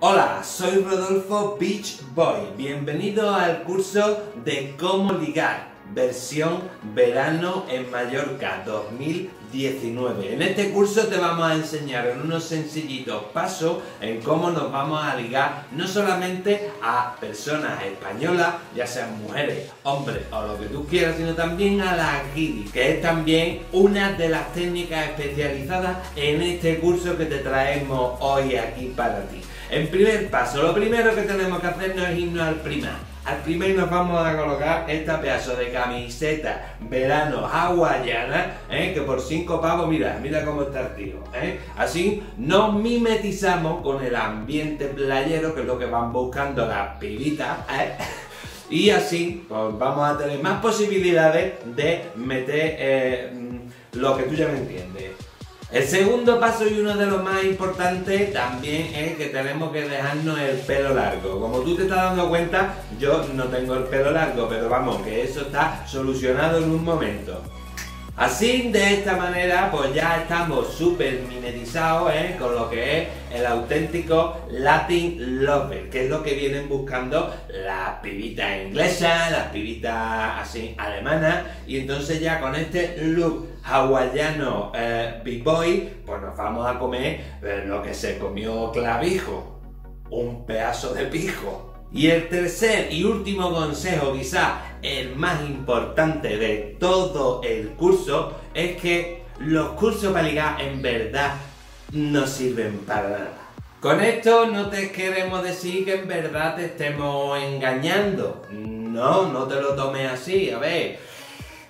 Hola, soy Rodolfo Beach Boy. Bienvenido al curso de cómo ligar, versión verano en Mallorca 2019. En este curso te vamos a enseñar en unos sencillitos pasos en cómo nos vamos a ligar no solamente a personas españolas, ya sean mujeres, hombres o lo que tú quieras, sino también a la guiri, que es también una de las técnicas especializadas en este curso que te traemos hoy aquí para ti. En primer paso, lo primero que tenemos que hacer no es irnos al primar. Al primer nos vamos a colocar esta pedazo de camiseta verano hawaiana, ¿eh? que por 5 pavos, mira, mira cómo está el tío. ¿eh? Así nos mimetizamos con el ambiente playero, que es lo que van buscando las pibitas. ¿eh? Y así pues, vamos a tener más posibilidades de meter lo que tú ya me entiendes. El segundo paso y uno de los más importantes también es que tenemos que dejarnos el pelo largo. Como tú te estás dando cuenta, yo no tengo el pelo largo, pero vamos, que eso está solucionado en un momento. Así, de esta manera, pues ya estamos súper mimetizados ¿eh? con lo que es el auténtico Latin Lover, que es lo que vienen buscando las pibitas inglesas, las pibitas así alemanas, y entonces ya con este look hawaiano eh, B-Boy, pues nos vamos a comer lo que se comió Clavijo, un pedazo de pijo. Y el tercer y último consejo, quizá el más importante de todo el curso, es que los cursos para ligar en verdad no sirven para nada. Con esto no te queremos decir que en verdad te estemos engañando. No, no te lo tomes así. A ver,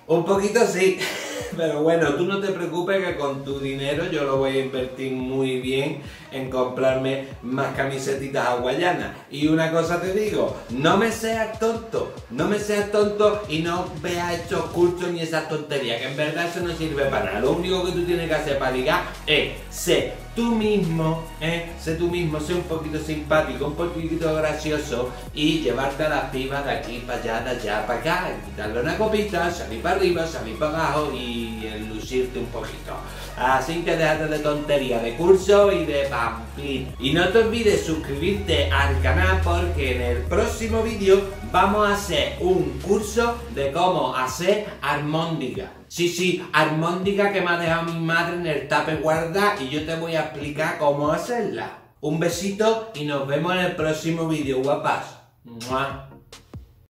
un poquito sí. Pero bueno, tú no te preocupes que con tu dinero yo lo voy a invertir muy bien en comprarme más camisetitas hawaianas. Y una cosa te digo, no me seas tonto, no me seas tonto y no veas estos cursos ni esas tonterías, que en verdad eso no sirve para nada. Lo único que tú tienes que hacer para ligar es ser tú mismo, ¿eh? sé tú mismo, sé un poquito simpático, un poquito gracioso y llevarte a las pibas de aquí para allá, de allá para acá, quitarle una copita, salir para arriba, salir para abajo y lucirte un poquito. Así que déjate de tontería de curso y de vampir. Y no te olvides suscribirte al canal porque en el próximo vídeo vamos a hacer un curso de cómo hacer armóndiga. Sí, sí, armóndiga que me ha dejado mi madre en el tape guarda y yo te voy a explicar cómo hacerla. Un besito y nos vemos en el próximo vídeo, guapas.